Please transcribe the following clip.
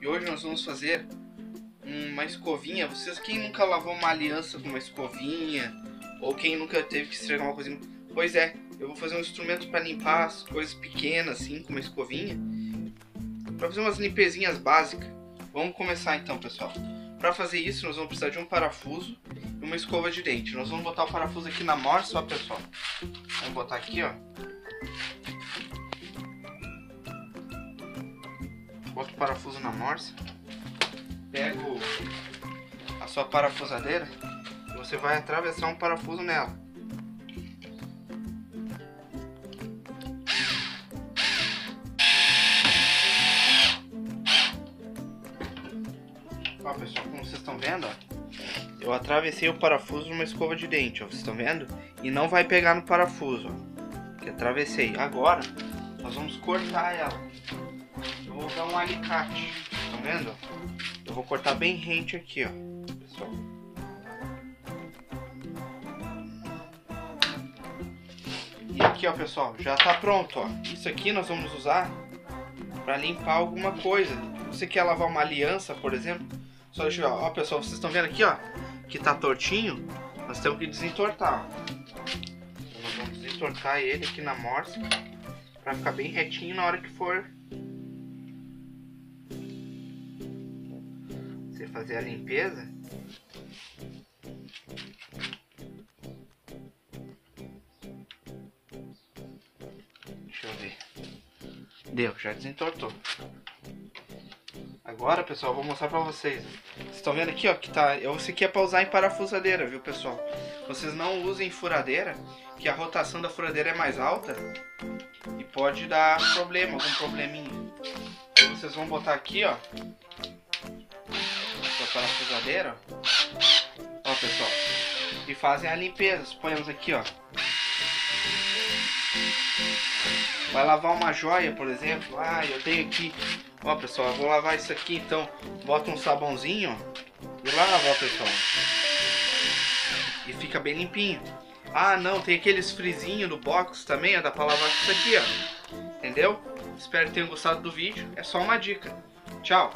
E hoje nós vamos fazer uma escovinha. Vocês, quem nunca lavou uma aliança com uma escovinha ou quem nunca teve que estregar uma coisinha, pois é, eu vou fazer um instrumento para limpar as coisas pequenas assim, com uma escovinha, para fazer umas limpezinhas básicas. Vamos começar então, pessoal. Para fazer isso, nós vamos precisar de um parafuso e uma escova de dente. Nós vamos botar o parafuso aqui na morsa, ó, pessoal. Vamos botar aqui, ó. Bota o parafuso na morsa. Pego a sua parafusadeira e você vai atravessar um parafuso nela. Ó, pessoal, como vocês estão vendo, ó, eu atravessei o parafuso numa escova de dente, ó, vocês estão vendo? E não vai pegar no parafuso, ó, que atravessei. Agora, nós vamos cortar ela. Eu vou dar um alicate, estão vendo? Eu vou cortar bem rente aqui, ó, pessoal. E aqui, ó, pessoal, já tá pronto, ó. Isso aqui nós vamos usar para limpar alguma coisa. Você quer lavar uma aliança, por exemplo? Só deixa eu ver, ó, pessoal, vocês estão vendo aqui, ó, que tá tortinho? Nós temos que desentortar, Então, nós vamos desentortar ele aqui na morsa para ficar bem retinho na hora que for fazer a limpeza. Deixa eu ver. Deu, já desentortou. Agora, pessoal, vou mostrar pra vocês. Vocês estão vendo aqui, ó, que tá... Esse aqui é pra usar em parafusadeira, viu, pessoal? Vocês não usem furadeira, que a rotação da furadeira é mais alta e pode dar problema, algum probleminha. Vocês vão botar aqui, ó, parafusadeira, ó. Ó, pessoal. E fazem a limpeza. Suponhamos aqui, ó. Vai lavar uma joia, por exemplo. Ah, eu tenho aqui. Ó, pessoal, eu vou lavar isso aqui, então. Bota um sabãozinho e lava, ó, pessoal. E fica bem limpinho. Ah, não, tem aqueles frisinhos do box também, ó, dá pra lavar isso aqui, ó. Entendeu? Espero que tenham gostado do vídeo. É só uma dica. Tchau.